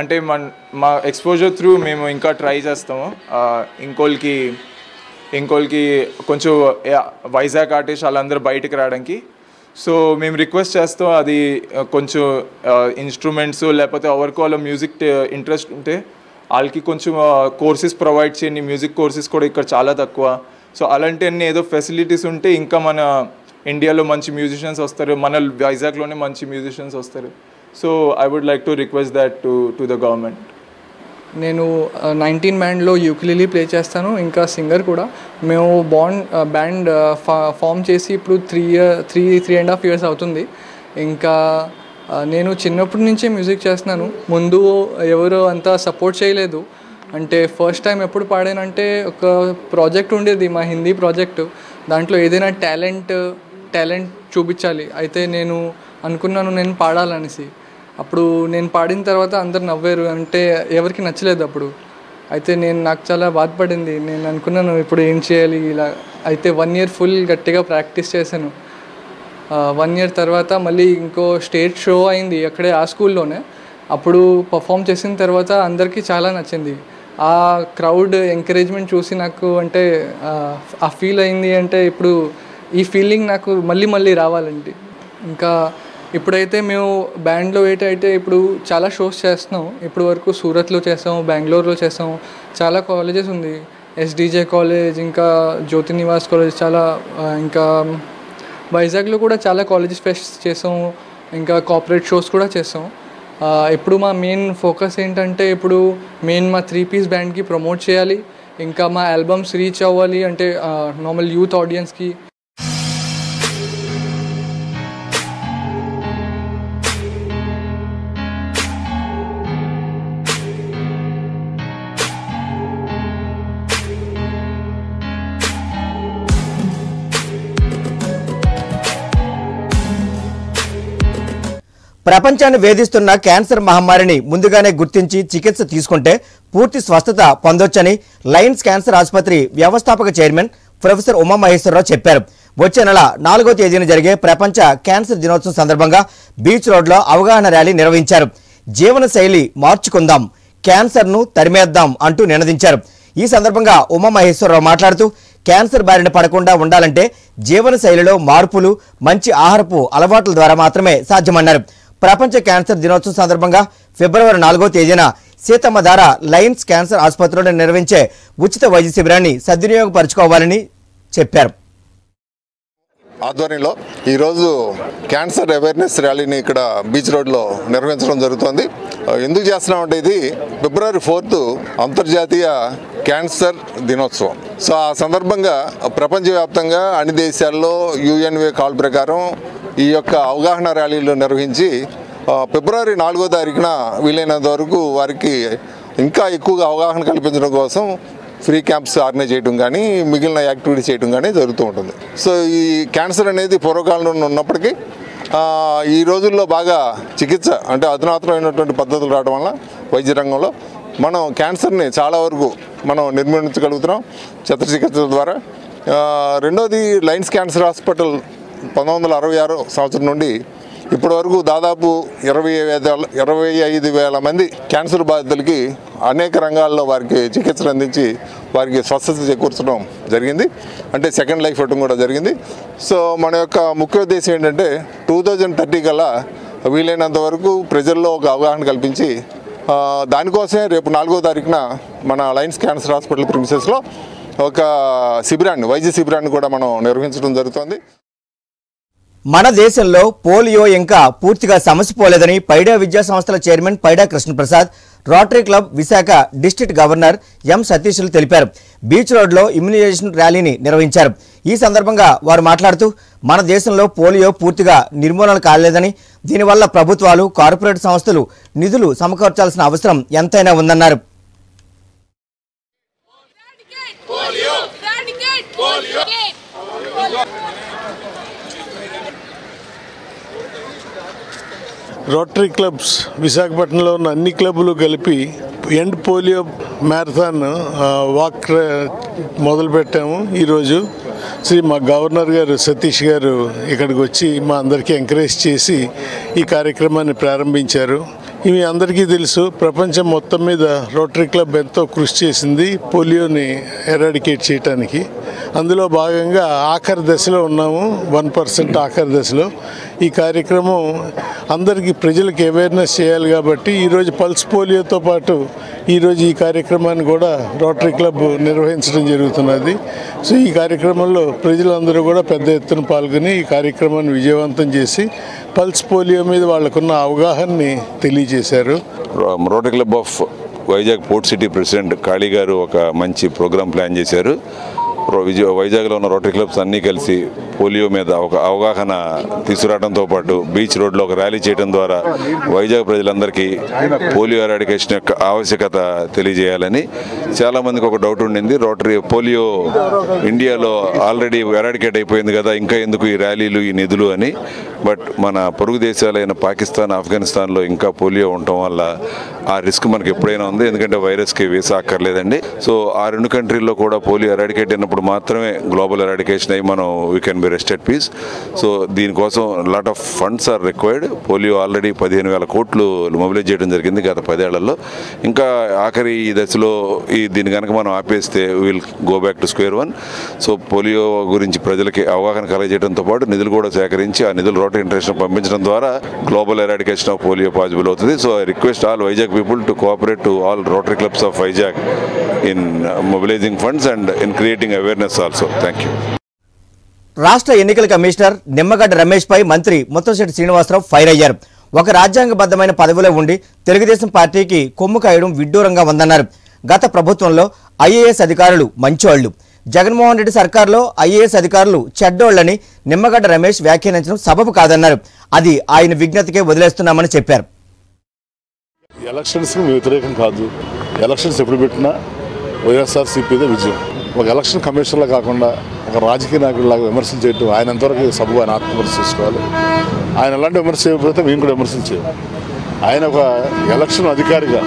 అంటే మన మా ఎక్స్పోజర్ త్రూ మేము ఇంకా ట్రై చేస్తాము ఇంకోళ్ళకి ఇంకోళ్ళకి కొంచెం వైజాగ్ ఆర్టిస్ట్ వాళ్ళందరూ బయటకు రావడానికి సో మేము రిక్వెస్ట్ చేస్తాం అది కొంచెం ఇన్స్ట్రుమెంట్స్ లేకపోతే ఎవరికి వాళ్ళ మ్యూజిక్ ఇంట్రెస్ట్ ఉంటే వాళ్ళకి కొంచెం కోర్సెస్ ప్రొవైడ్ చేయండి మ్యూజిక్ కోర్సెస్ కూడా ఇక్కడ చాలా తక్కువ సో అలాంటి అన్ని ఏదో ఫెసిలిటీస్ ఉంటే ఇంకా మన ఇండియాలో మంచి మ్యూజిషియన్స్ వస్తారు మన వైజాగ్లోనే మంచి మ్యూజిషియన్స్ వస్తారు so I would like to request that to to the government
నేను నైన్టీన్ బ్యాండ్లో యూక్లిలీ ప్లే చేస్తాను ఇంకా సింగర్ కూడా మేము బాండ్ బ్యాండ్ ఫామ్ చేసి ఇప్పుడు three year three three and half years అవుతుంది ఇంకా నేను చిన్నప్పటి నుంచే మ్యూజిక్ చేస్తున్నాను ముందు ఎవరు అంతా సపోర్ట్ చేయలేదు అంటే ఫస్ట్ టైం ఎప్పుడు పాడానంటే ఒక ప్రాజెక్ట్ ఉండేది మా హిందీ ప్రాజెక్టు దాంట్లో ఏదైనా టాలెంట్ టాలెంట్ చూపించాలి అయితే నేను అనుకున్నాను నేను పాడాలనేసి అప్పుడు నేను పాడిన తర్వాత అందరు నవ్వారు అంటే ఎవరికి నచ్చలేదు అప్పుడు అయితే నేను నాకు చాలా బాధపడింది నేను అనుకున్నాను ఇప్పుడు ఏం చేయాలి ఇలా అయితే వన్ ఇయర్ ఫుల్ గట్టిగా ప్రాక్టీస్ చేశాను వన్ ఇయర్ తర్వాత మళ్ళీ ఇంకో స్టేట్ షో అయింది అక్కడే ఆ స్కూల్లోనే అప్పుడు పర్ఫామ్ చేసిన తర్వాత అందరికీ చాలా నచ్చింది ఆ క్రౌడ్ ఎంకరేజ్మెంట్ చూసి నాకు అంటే ఆ ఫీల్ అయింది అంటే ఇప్పుడు ఈ ఫీలింగ్ నాకు మళ్ళీ మళ్ళీ రావాలండి ఇంకా ఇప్పుడైతే మేము బ్యాండ్లో అయితే ఇప్పుడు చాలా షోస్ చేస్తున్నాం ఇప్పుడు వరకు సూరత్లో చేసాం బెంగళూరులో చేసాం చాలా కాలేజెస్ ఉంది ఎస్డిజే కాలేజ్ ఇంకా జ్యోతి నివాస్ కాలేజ్ చాలా ఇంకా వైజాగ్లో కూడా చాలా కాలేజెస్ ఫెస్ట్ చేసాం ఇంకా కార్పొరేట్ షోస్ కూడా చేసాం ఇప్పుడు మా మెయిన్ ఫోకస్ ఏంటంటే ఇప్పుడు మెయిన్ మా త్రీ పీస్ బ్యాండ్కి ప్రమోట్ చేయాలి ఇంకా మా ఆల్బమ్స్ రీచ్ అవ్వాలి అంటే నార్మల్ యూత్ ఆడియన్స్కి
ప్రపంచాన్ని వేధిస్తున్న క్యాన్సర్ మహమ్మారిని ముందుగానే గుర్తించి చికిత్స తీసుకుంటే పూర్తి స్వస్థత పొందొచ్చని లయన్స్ క్యాన్సర్ ఆసుపత్రి వ్యవస్థాపక చైర్మన్ ప్రొఫెసర్ ఉమామహేశ్వరరావు చెప్పారు వచ్చే నెల నాలుగో తేదీన జరిగే ప్రపంచ క్యాన్సర్ దినోత్సవం సందర్భంగా బీచ్ రోడ్లో అవగాహన ర్యాలీ నిర్వహించారు జీవనశైలి మార్చుకుందాం క్యాన్సర్ను తరిమేద్దాం అంటూ నినదించారు ఈ సందర్భంగా ఉమామహేశ్వరరావు మాట్లాడుతూ క్యాన్సర్ బారిన పడకుండా ఉండాలంటే జీవన శైలిలో మార్పులు మంచి ఆహారపు అలవాట్ల ద్వారా మాత్రమే సాధ్యమన్నారు ప్రపంచ క్యాన్సర్ దినోత్సవం సందర్భంగా ఫిబ్రవరి నాలుగో తేదీన సీతమ్మ ధార లయన్స్ క్యాన్సర్ ఆసుపత్రిలో నిర్వహించే ఉచిత వైద్య శిబిరాన్ని సద్వినియోగపరచుకోవాలని చెప్పారు
ఆధ్వర్యంలో ఈరోజు క్యాన్సర్ అవేర్నెస్ ర్యాలీని ఇక్కడ బీచ్ రోడ్లో నిర్వహించడం జరుగుతోంది ఎందుకు చేస్తున్నామంటే ఇది ఫిబ్రవరి ఫోర్త్ అంతర్జాతీయ క్యాన్సర్ దినోత్సవం సో ఆ సందర్భంగా ప్రపంచవ్యాప్తంగా అన్ని దేశాల్లో యుఎన్వే కాల్ ప్రకారం ఈ యొక్క అవగాహన ర్యాలీలు నిర్వహించి ఫిబ్రవరి నాలుగో తారీఖున వీలైనంత వరకు వారికి ఇంకా ఎక్కువగా అవగాహన కల్పించడం కోసం ఫ్రీ క్యాంప్స్ ఆర్గనైజ్ చేయడం కానీ మిగిలిన యాక్టివిటీ చేయడం కానీ జరుగుతూ ఉంటుంది సో ఈ క్యాన్సర్ అనేది పూర్వకాలంలో ఉన్నప్పటికీ ఈ రోజుల్లో బాగా చికిత్స అంటే అధునాతనమైనటువంటి పద్ధతులు రావడం వల్ల వైద్య రంగంలో మనం క్యాన్సర్ని చాలా వరకు మనం నిర్మూలించగలుగుతున్నాం చిత్ర చికిత్స ద్వారా రెండోది లైన్స్ క్యాన్సర్ హాస్పిటల్ పంతొమ్మిది వందల అరవై ఆరు సంవత్సరం నుండి ఇప్పటి వరకు దాదాపు ఇరవై ఇరవై ఐదు వేల మంది క్యాన్సర్ బాధితులకి అనేక రంగాల్లో వారికి చికిత్సలు అందించి వారికి స్వస్థత చేకూర్చడం జరిగింది అంటే సెకండ్ లైఫ్ ఇవ్వడం కూడా జరిగింది సో మన యొక్క ముఖ్య ఉద్దేశం ఏంటంటే టూ థౌజండ్ థర్టీ కల్లా వీలైనంత వరకు ప్రజల్లో ఒక అవగాహన కల్పించి దానికోసమే రేపు నాలుగో తారీఖున మన లయన్స్ క్యాన్సర్ హాస్పిటల్ ప్రిన్సెస్లో ఒక శిబిరాన్ని వైద్య శిబిరాన్ని కూడా మనం
నిర్వహించడం జరుగుతుంది మన దేశంలో పోలియో ఇంకా పూర్తిగా సమసిపోలేదని పైడా విద్యా సంస్థల chairman Paida Krishnaprasad Rotary club Visakha district governor M సతీష్లు తెలిపారు బీచ్ రోడ్లో ఇమ్యునైజేషన్ ర్యాలీని నిర్వహించారు ఈ సందర్భంగా వారు మాట్లాడుతూ మన దేశంలో పోలియో పూర్తిగా నిర్మూలన కాలేదని దీనివల్ల ప్రభుత్వాలు కార్పొరేట్ సంస్థలు నిధులు సమకూర్చాల్సిన అవసరం ఎంతైనా ఉందన్నారు
రోటరీ క్లబ్స్ విశాఖపట్నంలో ఉన్న అన్ని క్లబ్లు కలిపి ఎండ్ పోలియో మ్యారథాన్ వాక్ మొదలుపెట్టాము ఈరోజు శ్రీ మా గవర్నర్ గారు సతీష్ గారు ఇక్కడికి వచ్చి మా అందరికీ ఎంకరేజ్ చేసి ఈ కార్యక్రమాన్ని ప్రారంభించారు ఇవి అందరికీ తెలుసు ప్రపంచం మొత్తం మీద రోటరీ క్లబ్ ఎంతో కృషి చేసింది పోలియోని ఎరాడికేట్ చేయడానికి అందులో భాగంగా ఆఖరి దశలో ఉన్నాము వన్ పర్సెంట్ ఆఖరి దశలో ఈ కార్యక్రమం అందరికీ ప్రజలకు అవేర్నెస్ చేయాలి కాబట్టి ఈరోజు పల్స్ పోలియోతో పాటు ఈరోజు ఈ కార్యక్రమాన్ని కూడా రోటరీ క్లబ్ నిర్వహించడం జరుగుతున్నది సో ఈ కార్యక్రమంలో ప్రజలందరూ కూడా పెద్ద ఎత్తున పాల్గొని ఈ కార్యక్రమాన్ని విజయవంతం చేసి పల్స్ పోలియో మీద వాళ్ళకున్న అవగాహనని
తెలియజేశారు rotary club of Vizag port city president Khali గారు ఒక మంచి ప్రోగ్రాం ప్లాన్ చేశారు విజయ వైజాగ్లో ఉన్న రోటరీ క్లబ్స్ అన్నీ కలిసి పోలియో మీద ఒక అవగాహన తీసుకురావడంతో పాటు బీచ్ రోడ్లో ఒక ర్యాలీ చేయడం ద్వారా వైజాగ్ ప్రజలందరికీ పోలియో ఎరాడికేషన్ యొక్క ఆవశ్యకత తెలియజేయాలని చాలామందికి ఒక డౌట్ ఉండింది రోటరీ పోలియో ఇండియాలో ఆల్రెడీ ఎరాడికేట్ అయిపోయింది కదా ఇంకా ఎందుకు ఈ ర్యాలీలు ఈ నిధులు అని బట్ మన పొరుగు దేశాలైన పాకిస్తాన్ ఆఫ్ఘనిస్తాన్లో ఇంకా పోలియో ఉండటం వల్ల ఆ రిస్క్ మనకి ఎప్పుడైనా ఉంది ఎందుకంటే వైరస్కి వీసా అక్కర్లేదండి సో ఆ రెండు కంట్రీల్లో కూడా పోలియో ఎరాడికేట్ అయినప్పుడు అప్పుడు మాత్రమే గ్లోబల్ ఎరాడికేషన్ అయ్యి మనం we can be rested peace so దీనికోసం lot of funds are required polio already పదిహేను వేల కోట్లు మొబిలైజ్ చేయడం జరిగింది గత పదేళ్లలో ఇంకా ఆఖరి ఈ దశలో ఈ దీని కనుక మనం ఆపేస్తే will go back to square one so polio గురించి ప్రజలకి అవగాహన కలగజేయడంతో పాటు నిధులు కూడా సేకరించి ఆ నిధులు రోటర్ ఇంటర్నేషనల్ పంపించడం ద్వారా global eradication of polio possible అవుతుంది so request all Vizag people to cooperate to all rotary clubs of Vizag in mobilizing funds and in creating awareness also thank you
రాష్ట్ర ఎన్నికల కమిషనర్ నిమ్మగడ్డ రమేష్ పై మంత్రి ముత్తంశెట్టి శ్రీనివాసరావు ఫైర్ అయ్యారు ఒక రాజ్యాంగబద్ధమైన పదవిలో ఉండి తెలుగుదేశం పార్టీకి కొమ్ము కాయడం విడ్డూరంగా ఉందన్నారు గత ప్రభుత్వంలో ఐఏఎస్ అధికారులు మంచోళ్లు జగన్మోహన్ రెడ్డి సర్కార్లో ఐఏఎస్ అధికారులు చెడ్డోళ్లని నిమ్మగడ్డ రమేష్ వ్యాఖ్యానించడం సబబు కాదన్నారు అది ఆయన విజ్ఞతకే వదిలేస్తున్నామని చెప్పారు
ఎలక్షన్స్ వ్యతిరేకం కాదు ఎలక్షన్స్ ఎప్పుడు పెట్టినా విజయం ఒక ఎలక్షన్ కమిషనర్లా కాకుండా ఒక రాజకీయ నాయకుడిలాగా విమర్శలు చేయటం ఆయన ఎంతవరకు సబు ఆయన ఆత్మవిమర్శ చేసుకోవాలి ఆయన ఎలాంటి విమర్శ చేయకపోతే మేము కూడా విమర్శలు చేయం ఆయన ఒక ఎలక్షన్ అధికారిగా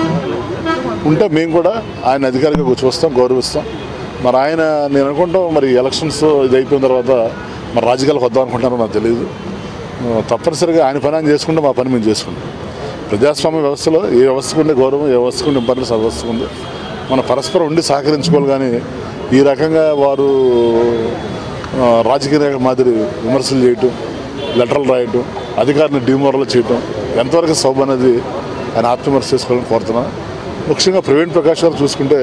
ఉంటే మేము కూడా ఆయన అధికారిగా చూస్తాం గౌరవిస్తాం మరి ఆయన నేను అనుకుంటాం మరి ఎలక్షన్స్ ఇది అయిపోయిన తర్వాత మరి రాజకీయాలకు వద్దాం అనుకుంటారో నాకు తెలియదు తప్పనిసరిగా ఆయన పని ఆయన చేసుకుంటే మా పని మేము చేసుకుంటాం ప్రజాస్వామ్య వ్యవస్థలో ఏ వ్యవస్థకుండే గౌరవం ఏ వ్యవస్థకు ఇబ్బందులు ఇంపార్టెన్స్ మనం పరస్పరం ఉండి సహకరించుకోవాలి కానీ ఈ రకంగా వారు రాజకీయ మాదిరి విమర్శలు చేయటం లెటర్లు రాయటం అధికారిని డిమోరల్ చేయటం ఎంతవరకు సౌభ అనేది ఆయన ఆత్మవిమర్శ చేసుకోవాలని కోరుతున్నాను ముఖ్యంగా ప్రవీణ్ ప్రకాష్ గారు చూసుకుంటే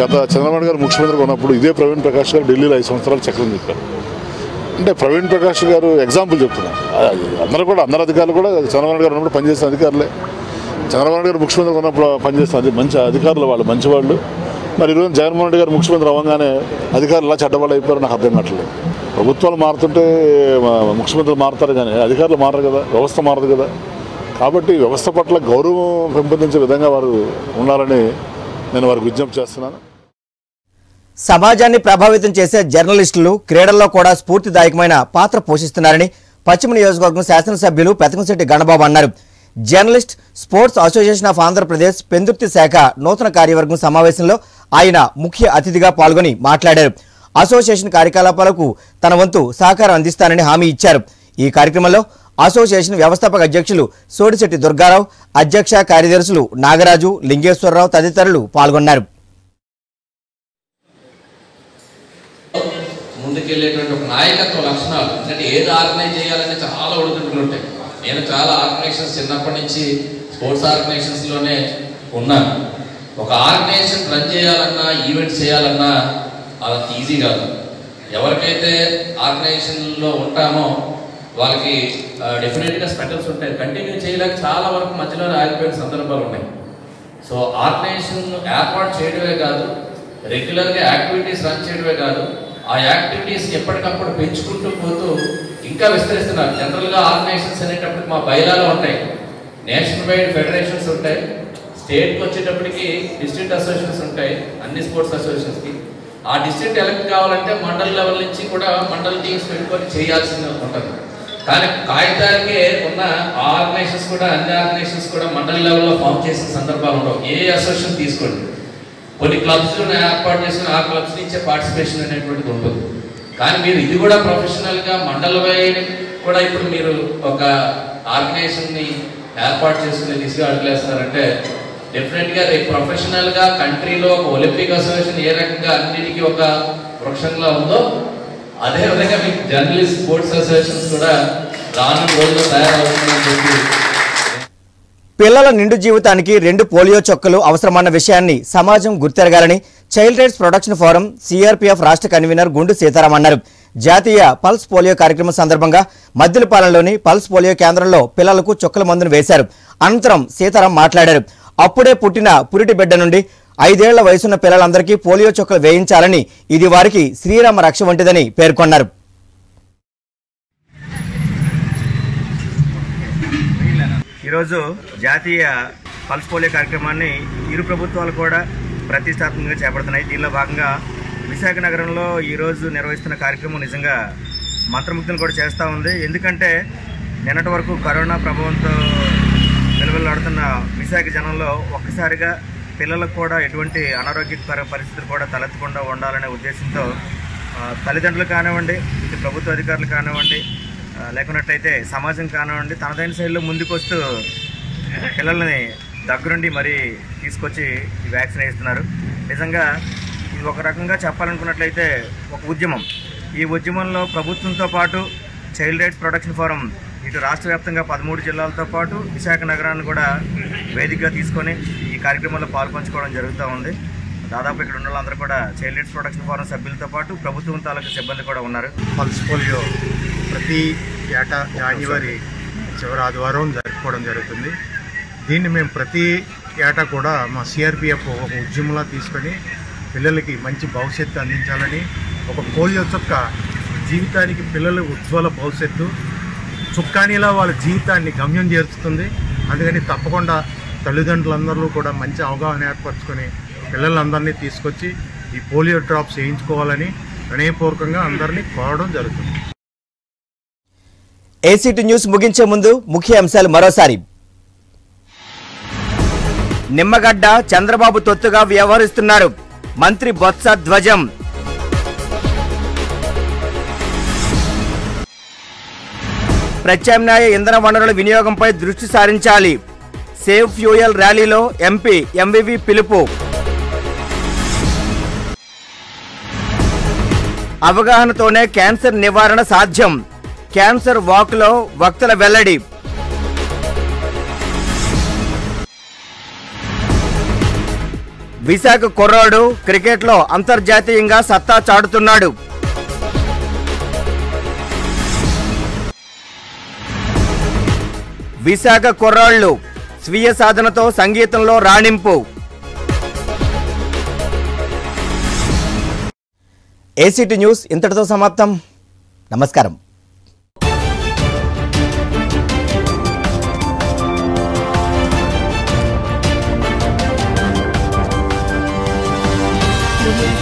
గత చంద్రబాబు గారు ముఖ్యమంత్రిగా ఉన్నప్పుడు ఇదే ప్రవీణ్ ప్రకాష్ గారు ఢిల్లీలో ఐదు సంవత్సరాలు చక్రం చెప్పారు అంటే ప్రవీణ్ ప్రకాష్ గారు ఎగ్జాంపుల్ చెప్తున్నారు అందరూ కూడా అందరు అధికారులు కూడా చంద్రబాబు గారు ఉన్నప్పుడు పనిచేసిన అధికారులే చంద్రబాబు గారు ముఖ్యమంత్రిగా ఉన్నప్పుడు పనిచేసిన మంచి అధికారులు వాళ్ళు మంచివాళ్ళు మరి ఈరోజు జగన్మోహన్ రెడ్డి గారు ముఖ్యమంత్రి అవ్వగానే అధికారులు ఇలా చెడ్డవాళ్ళు అయిపోయారు నాకు అర్థం కావట్లేదు ప్రభుత్వాలు మారుతుంటే ముఖ్యమంత్రులు మారుతారు కానీ అధికారులు మారరు కదా వ్యవస్థ మారదు కదా కాబట్టి వ్యవస్థ పట్ల గౌరవం పెంపొందించే విధంగా వారు ఉండాలని నేను వారికి
విజ్ఞప్తి చేస్తున్నాను సమాజాన్ని ప్రభావితం చేసే జర్నలిస్టులు క్రీడల్లో కూడా స్ఫూర్తిదాయకమైన పాత్ర పోషిస్తున్నారని పశ్చిమ నియోజకవర్గం శాసనసభ్యులు పెతకంశెట్టి గణబాబు అన్నారు journalist sports association of Andhra Pradesh Pendurthi శాఖ నూతన కార్యవర్గం సమావేశంలో ఆయన ముఖ్య అతిథిగా పాల్గొని మాట్లాడారు అసోసియేషన్ కార్యకలాపాలకు తన వంతు సహకారం అందిస్తానని హామీ ఇచ్చారు ఈ కార్యక్రమంలో అసోసియేషన్ వ్యవస్థాపక అధ్యక్షులు సోడిశెట్టి దుర్గారావు అధ్యక్ష కార్యదర్శులు నాగరాజు లింగేశ్వరరావు తదితరులు పాల్గొన్నారు
ముందుకెళ్ళేటువంటి ఒక నాయకత్వ లక్షణాలు అంటే ఏది ఆర్గనైజ్ చేయాలని చాలా ఒడిదుడులు ఉంటాయి నేను చాలా ఆర్గనైజేషన్స్ చిన్నప్పటి నుంచి స్పోర్ట్స్ ఆర్గనైజేషన్స్లోనే ఉన్నాను ఒక ఆర్గనైజేషన్ రన్ చేయాలన్నా ఈవెంట్స్ చేయాలన్నా అది ఈజీ కాదు ఎవరికైతే ఆర్గనైజేషన్లో ఉంటామో వాళ్ళకి డెఫినెట్గా స్పెటల్స్ ఉంటాయి కంటిన్యూ చేయలేక చాలా వరకు మధ్యలో ఆగిపోయిన సందర్భాలు ఉన్నాయి సో ఆర్గనైజేషన్ ఏర్పాటు చేయడమే కాదు రెగ్యులర్గా యాక్టివిటీస్ రన్ చేయడమే కాదు ఆ యాక్టివిటీస్ ఎప్పటికప్పుడు పెంచుకుంటూ పోతూ ఇంకా విస్తరిస్తున్నారు జనరల్గా ఆర్గనైజేషన్స్ అనేటప్పటికి మా బయలాలు ఉంటాయి నేషనల్ వైడ్ ఫెడరేషన్స్ ఉంటాయి స్టేట్కి వచ్చేటప్పటికి డిస్ట్రిక్ట్ అసోసియేషన్స్ ఉంటాయి అన్ని స్పోర్ట్స్ కి ఆ డిస్ట్రిక్ట్ ఎలక్ట్ కావాలంటే మండల్ లెవెల్ నుంచి కూడా మండల్ టీమ్స్ పెట్టుకొని చేయాల్సింది ఉంటుంది కానీ కాగితాలకే ఉన్న ఆర్గనైజేషన్స్ కూడా అన్ని ఆర్గనైజేషన్స్ కూడా మండల్ లెవెల్లో ఫామ్ చేసిన సందర్భాలు ఉండవు ఏ అసోసియేషన్ తీసుకోండి కొన్ని క్లబ్స్ ఏర్పాటు చేసిన ఆ క్లబ్స్ నుంచే పార్టిసిపేషన్ అనేటువంటిది ఉంటుంది కానీ మీరు ఇది కూడా ప్రొఫెషనల్గా మండల కూడా ఇప్పుడు మీరు ఒక ని ఏర్పాటు చేసుకుని దిశగా డెఫినెట్ గా రేపు ప్రొఫెషనల్గా కంట్రీలో ఒక ఒలింపిక్ అసోసియేషన్ ఏ రకంగా అన్నిటికీ ఒక వృక్షంగా ఉందో అదేవిధంగా మీకు జర్నలిస్ట్ స్పోర్ట్స్ అసోసియేషన్స్ కూడా రానున్న రోజుల్లో తయారవుతుందని చెప్పి
పిల్లల నిండు జీవితానికి రెండు పోలియో చొక్కలు అవసరమన్న విషయాన్ని సమాజం గుర్తెరగాలని child rights production forum CRPF రాష్ట్ర కన్వీనర్ గుండు సీతారాం అన్నారు జాతీయ పల్స్ పోలియో కార్యక్రమం సందర్భంగా మద్దిలపాలెంలోని పల్స్ పోలియో కేంద్రంలో పిల్లలకు చొక్కల మందును వేశారు అనంతరం సీతారాం మాట్లాడారు అప్పుడే పుట్టిన పురిటి బిడ్డ నుండి ఐదేళ్ల వయసున్న పిల్లలందరికీ పోలియో చొక్కలు వేయించాలని ఇది వారికి శ్రీరామ రక్ష వంటిదని పేర్కొన్నారు ఈరోజు జాతీయ పల్స్ పోలియో కార్యక్రమాన్ని ఇరు ప్రభుత్వాలు కూడా ప్రతిష్టాత్మకంగా చేపడుతున్నాయి దీనిలో భాగంగా విశాఖ నగరంలో ఈరోజు నిర్వహిస్తున్న కార్యక్రమం నిజంగా మంత్రముగ్ధులు కూడా చేస్తూ ఉంది ఎందుకంటే నిన్నటి వరకు కరోనా ప్రభావంతో వెలువెల్లాడుతున్న విశాఖ జనంలో ఒక్కసారిగా పిల్లలకు కూడా ఎటువంటి అనారోగ్యకర పరిస్థితులు కూడా తలెత్తకుండా ఉండాలనే ఉద్దేశంతో తల్లిదండ్రులు కానివ్వండి ప్రభుత్వ అధికారులు కానివ్వండి లేకున్నట్లయితే సమాజం కానివ్వండి తనదైన శైలిలో ముందుకొస్తూ పిల్లల్ని దగ్గరుండి మరీ తీసుకొచ్చి వ్యాక్సిన్ వేస్తున్నారు నిజంగా ఇది ఒక రకంగా చెప్పాలనుకున్నట్లయితే ఒక ఉద్యమం ఈ ఉద్యమంలో ప్రభుత్వంతో పాటు చైల్డ్ రైట్స్ ప్రొటెక్షన్ ఫోరం ఇటు రాష్ట్ర వ్యాప్తంగా పదమూడు జిల్లాలతో పాటు విశాఖ నగరాన్ని కూడా వేదికగా తీసుకొని ఈ కార్యక్రమంలో పాల్పంచుకోవడం జరుగుతూ ఉంది దాదాపు ఇక్కడ ఉన్న వాళ్ళందరూ కూడా చైల్డ్ రైట్స్ ప్రొటెక్షన్ ఫోరం సభ్యులతో పాటు ప్రభుత్వం తాలూకా సిబ్బంది కూడా ఉన్నారు పల్స్ పోలియో ప్రతి ఏటా జాన్యువరి
చివరి ఆదివారం జరుపుకోవడం జరుగుతుంది దీన్ని మేము ప్రతి ఏటా కూడా మా సిఆర్పిఎఫ్ ఒక ఉద్యమంలా తీసుకొని పిల్లలకి మంచి భవిష్యత్తు అందించాలని ఒక పోలియో చుక్క జీవితానికి పిల్లల ఉజ్వల భవిష్యత్తు చుక్కానిలా వాళ్ళ జీవితాన్ని గమ్యం చేరుస్తుంది అందుకని తప్పకుండా తల్లిదండ్రులందరూ కూడా మంచి అవగాహన ఏర్పరచుకొని పిల్లలందరినీ తీసుకొచ్చి ఈ పోలియో డ్రాప్స్ వేయించుకోవాలని వినయపూర్వకంగా అందరినీ కోరడం
జరుగుతుంది ఏసీటీ న్యూస్ ముగించే ముందు ముఖ్య అంశాలు మరోసారి నిమ్మగడ్డ చంద్రబాబు తొత్తుగా వ్యవహరిస్తున్నారు మంత్రి బొత్స ధ్వజం ప్రత్యామ్నాయ ఇంధన వనరుల వినియోగంపై దృష్టి సారించాలి సేవ్ ఫ్యూయల్ ర్యాలీలో ఎంపీ ఎంవివి పిలుపు అవగాహనతోనే క్యాన్సర్ నివారణ సాధ్యం క్యాన్సర్ వాక్లో వక్తల వెల్లడి విశాఖ కుర్రాడు క్రికెట్లో అంతర్జాతీయంగా సత్తా చాటుతున్నాడు విశాఖ కుర్రాళ్ళు స్వీయ సాధనతో సంగీతంలో రాణింపు ఏసీటీ న్యూస్ ఇంతటితో సమాప్తం నమస్కారం you